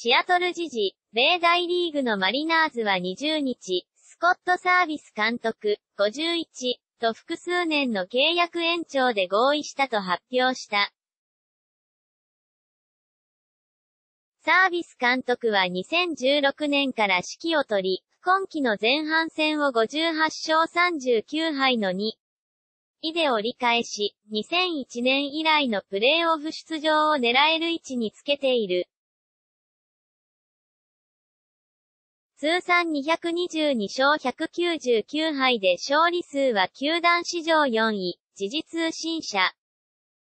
シアトル時事、米大リーグのマリナーズは20日、スコットサービス監督、51、と複数年の契約延長で合意したと発表した。サービス監督は2016年から指揮を取り、今季の前半戦を58勝39敗の2、イデを理解し、2001年以来のプレーオフ出場を狙える位置につけている。通算222勝199敗で勝利数は球団史上4位、時事通信社、